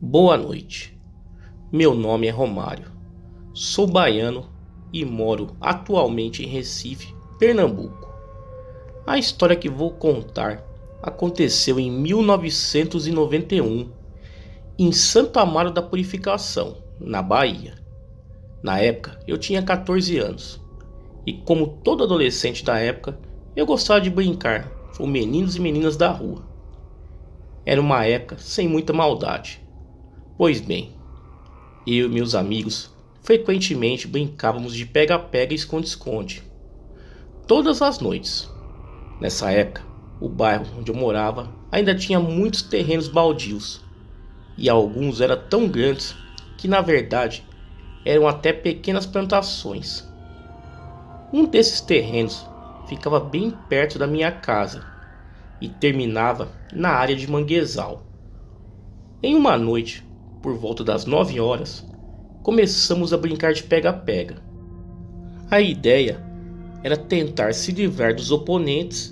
Boa noite. Meu nome é Romário. Sou baiano e moro atualmente em Recife, Pernambuco. A história que vou contar aconteceu em 1991, em Santo Amaro da Purificação, na Bahia. Na época, eu tinha 14 anos. E como todo adolescente da época, eu gostava de brincar com meninos e meninas da rua. Era uma época sem muita maldade. Pois bem, eu e meus amigos frequentemente brincávamos de pega-pega e esconde-esconde. Todas as noites. Nessa época, o bairro onde eu morava ainda tinha muitos terrenos baldios, e alguns eram tão grandes que na verdade eram até pequenas plantações. Um desses terrenos ficava bem perto da minha casa e terminava na área de manguezal. Em uma noite, por volta das 9 horas, começamos a brincar de pega-pega. A ideia era tentar se livrar dos oponentes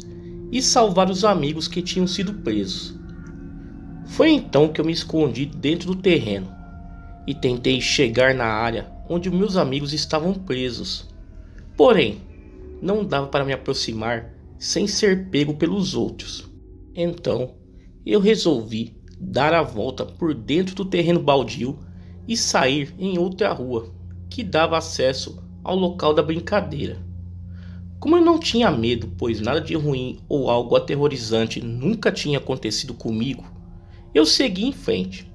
e salvar os amigos que tinham sido presos. Foi então que eu me escondi dentro do terreno e tentei chegar na área onde meus amigos estavam presos. Porém, não dava para me aproximar sem ser pego pelos outros. Então, eu resolvi dar a volta por dentro do terreno baldio e sair em outra rua que dava acesso ao local da brincadeira. Como eu não tinha medo, pois nada de ruim ou algo aterrorizante nunca tinha acontecido comigo, eu segui em frente.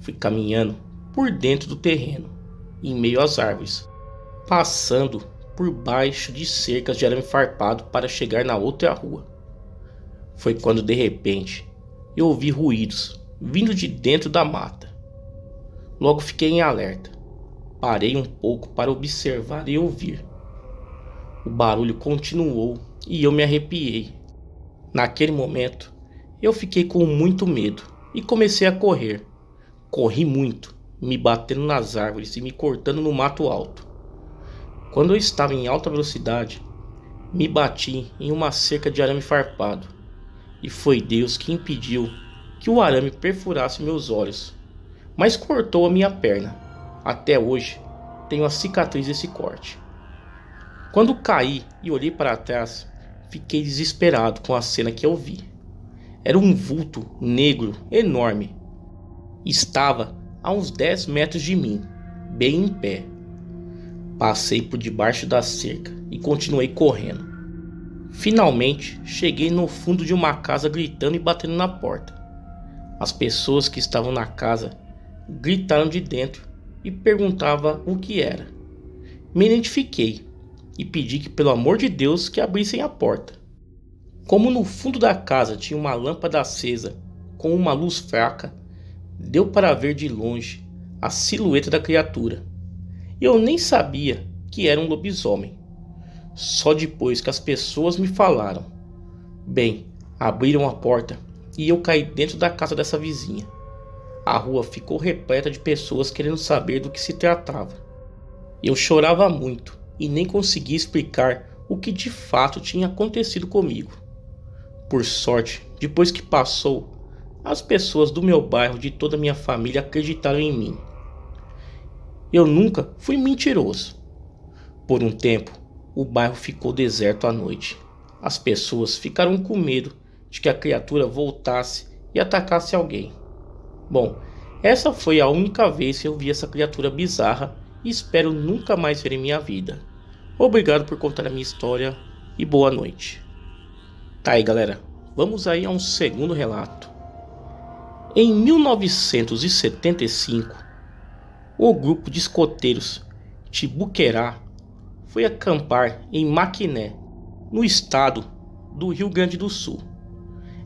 Fui caminhando por dentro do terreno, em meio às árvores, passando por baixo de cercas de arame farpado para chegar na outra rua. Foi quando de repente eu ouvi ruídos vindo de dentro da mata. Logo fiquei em alerta. Parei um pouco para observar e ouvir. O barulho continuou e eu me arrepiei. Naquele momento, eu fiquei com muito medo e comecei a correr. Corri muito, me batendo nas árvores e me cortando no mato alto. Quando eu estava em alta velocidade, me bati em uma cerca de arame farpado e foi Deus que impediu que o arame perfurasse meus olhos, mas cortou a minha perna. Até hoje tenho a cicatriz desse corte. Quando caí e olhei para trás, fiquei desesperado com a cena que eu vi. Era um vulto negro enorme. Estava a uns 10 metros de mim, bem em pé. Passei por debaixo da cerca e continuei correndo. Finalmente cheguei no fundo de uma casa gritando e batendo na porta. As pessoas que estavam na casa gritaram de dentro e perguntavam o que era. Me identifiquei e pedi que, pelo amor de Deus, que abrissem a porta. Como no fundo da casa tinha uma lâmpada acesa com uma luz fraca, deu para ver de longe a silhueta da criatura. Eu nem sabia que era um lobisomem. Só depois que as pessoas me falaram. Bem, abriram a porta e eu caí dentro da casa dessa vizinha. A rua ficou repleta de pessoas querendo saber do que se tratava. Eu chorava muito e nem conseguia explicar o que de fato tinha acontecido comigo. Por sorte, depois que passou, as pessoas do meu bairro e de toda a minha família acreditaram em mim. Eu nunca fui mentiroso. Por um tempo, o bairro ficou deserto à noite. As pessoas ficaram com medo de que a criatura voltasse e atacasse alguém. Bom, essa foi a única vez que eu vi essa criatura bizarra e espero nunca mais ver em minha vida. Obrigado por contar a minha história e boa noite. Tá aí galera, vamos aí a um segundo relato. Em 1975, o grupo de escoteiros Tibuquerá foi acampar em Maquiné, no estado do Rio Grande do Sul.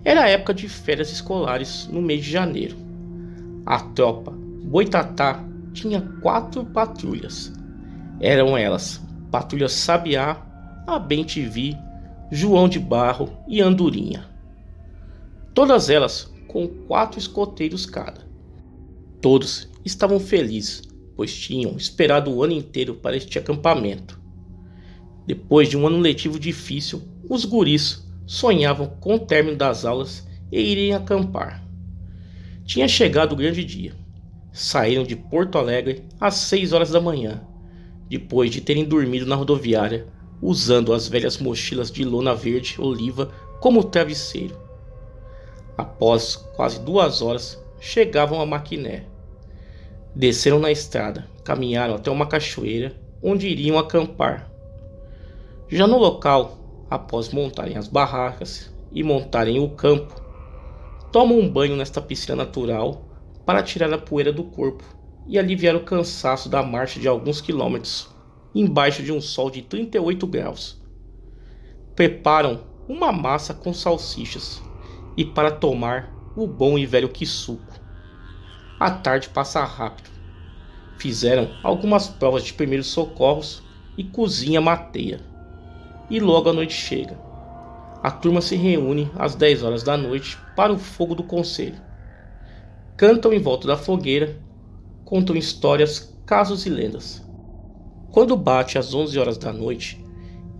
Era época de férias escolares no mês de janeiro. A tropa Boitatá tinha quatro patrulhas. Eram elas Patrulha Sabiá, a Bem TV, João de Barro e Andorinha. Todas elas com quatro escoteiros cada. Todos estavam felizes, pois tinham esperado o ano inteiro para este acampamento. Depois de um ano letivo difícil, os guris sonhavam com o término das aulas e irem acampar. Tinha chegado o grande dia. Saíram de Porto Alegre às 6 horas da manhã, depois de terem dormido na rodoviária, usando as velhas mochilas de lona verde oliva como travesseiro. Após quase duas horas, chegavam a Maquiné. Desceram na estrada, caminharam até uma cachoeira onde iriam acampar. Já no local, após montarem as barracas e montarem o campo, tomam um banho nesta piscina natural para tirar a poeira do corpo e aliviar o cansaço da marcha de alguns quilômetros embaixo de um sol de 38 graus. Preparam uma massa com salsichas e para tomar o bom e velho quisuco. A tarde passa rápido. Fizeram algumas provas de primeiros socorros e cozinha mateia. E logo a noite chega. A turma se reúne às 10 horas da noite para o fogo do conselho. Cantam em volta da fogueira, contam histórias, casos e lendas. Quando bate às 11 horas da noite,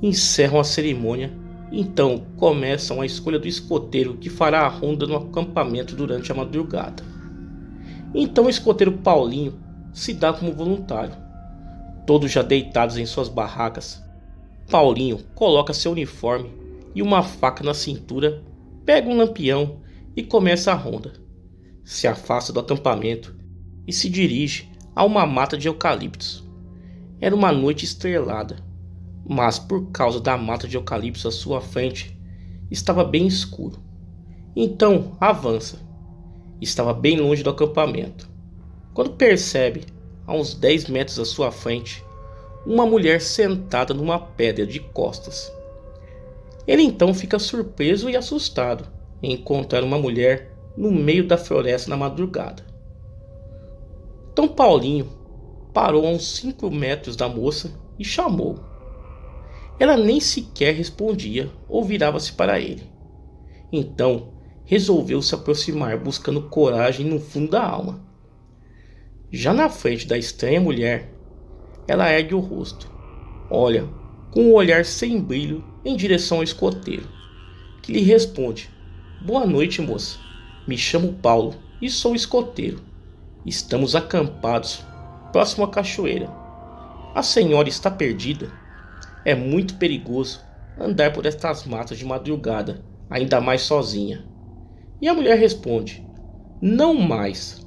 encerram a cerimônia então começam a escolha do escoteiro que fará a ronda no acampamento durante a madrugada. Então o escoteiro Paulinho se dá como voluntário. Todos já deitados em suas barracas, Paulinho coloca seu uniforme e uma faca na cintura, pega um lampião e começa a ronda. Se afasta do acampamento e se dirige a uma mata de eucaliptos. Era uma noite estrelada mas por causa da mata de eucalipto à sua frente, estava bem escuro. Então avança. Estava bem longe do acampamento. Quando percebe, a uns 10 metros à sua frente, uma mulher sentada numa pedra de costas. Ele então fica surpreso e assustado em encontrar uma mulher no meio da floresta na madrugada. Então Paulinho parou a uns 5 metros da moça e chamou. Ela nem sequer respondia ou virava-se para ele. Então resolveu se aproximar, buscando coragem no fundo da alma. Já na frente da estranha mulher, ela ergue o rosto, olha com um olhar sem brilho em direção ao escoteiro, que lhe responde: Boa noite, moça. Me chamo Paulo e sou escoteiro. Estamos acampados próximo à cachoeira. A senhora está perdida? É muito perigoso andar por estas matas de madrugada, ainda mais sozinha. E a mulher responde: Não mais.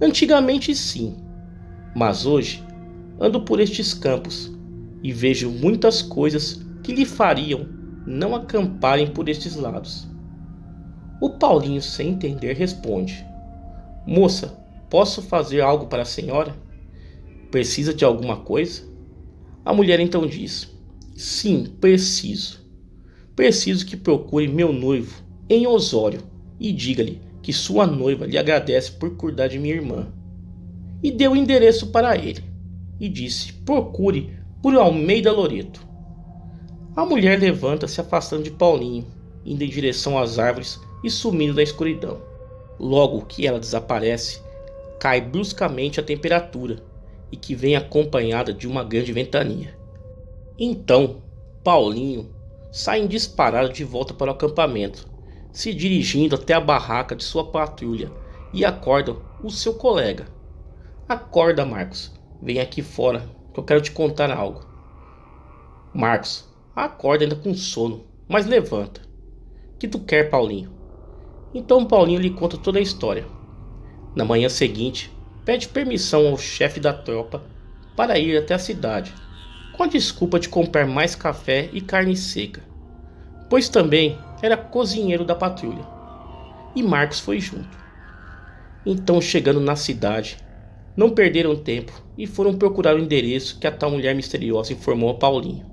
Antigamente sim, mas hoje ando por estes campos e vejo muitas coisas que lhe fariam não acamparem por estes lados. O Paulinho, sem entender, responde: Moça, posso fazer algo para a senhora? Precisa de alguma coisa? A mulher então diz: Sim, preciso. Preciso que procure meu noivo em Osório e diga-lhe que sua noiva lhe agradece por cuidar de minha irmã. E deu o endereço para ele e disse: Procure por Almeida Loreto. A mulher levanta-se afastando de Paulinho, indo em direção às árvores e sumindo na escuridão. Logo que ela desaparece, cai bruscamente a temperatura e que vem acompanhada de uma grande ventania. Então, Paulinho sai disparado de volta para o acampamento, se dirigindo até a barraca de sua patrulha e acorda o seu colega. Acorda, Marcos. Vem aqui fora que eu quero te contar algo. Marcos acorda ainda com sono, mas levanta. Que tu quer, Paulinho? Então Paulinho lhe conta toda a história. Na manhã seguinte, pede permissão ao chefe da tropa para ir até a cidade com a desculpa de comprar mais café e carne seca, pois também era cozinheiro da patrulha. E Marcos foi junto. Então, chegando na cidade, não perderam tempo e foram procurar o endereço que a tal mulher misteriosa informou a Paulinho.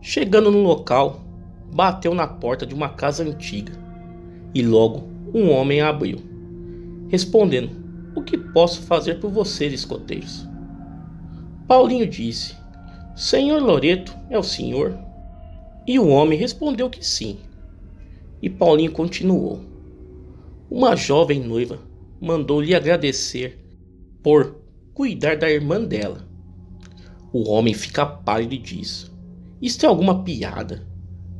Chegando no local, bateu na porta de uma casa antiga e logo um homem abriu, respondendo: O que posso fazer por vocês, escoteiros? Paulinho disse Senhor Loreto é o senhor? E o homem respondeu que sim. E Paulinho continuou. Uma jovem noiva mandou lhe agradecer por cuidar da irmã dela. O homem fica pálido e diz: Isto é alguma piada?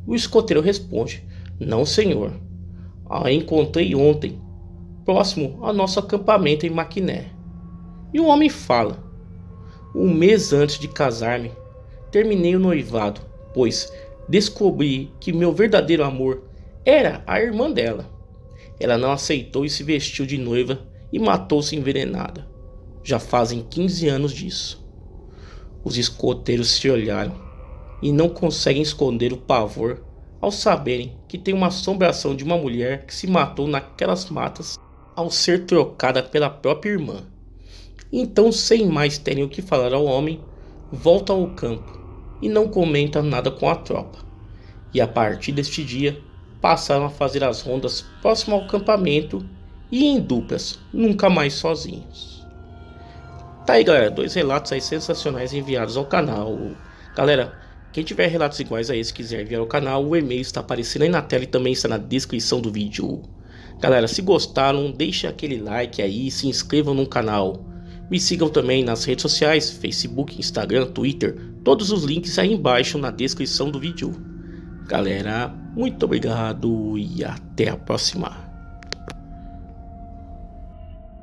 O escoteiro responde: Não, senhor. A encontrei ontem, próximo ao nosso acampamento em Maquiné. E o homem fala: Um mês antes de casar-me, terminei o noivado, pois descobri que meu verdadeiro amor era a irmã dela. Ela não aceitou e se vestiu de noiva e matou-se envenenada. Já fazem 15 anos disso. Os escoteiros se olharam e não conseguem esconder o pavor ao saberem que tem uma assombração de uma mulher que se matou naquelas matas ao ser trocada pela própria irmã. Então, sem mais terem o que falar ao homem, volta ao campo e não comenta nada com a tropa. E a partir deste dia, passaram a fazer as rondas próximo ao acampamento e em duplas, nunca mais sozinhos. Tá aí galera, dois relatos aí sensacionais enviados ao canal. Galera, quem tiver relatos iguais a esse quiser enviar ao canal, o e-mail está aparecendo aí na tela e também está na descrição do vídeo. Galera, se gostaram, deixe aquele like aí, se inscrevam no canal. Me sigam também nas redes sociais, Facebook, Instagram, Twitter, todos os links aí embaixo na descrição do vídeo. Galera, muito obrigado e até a próxima.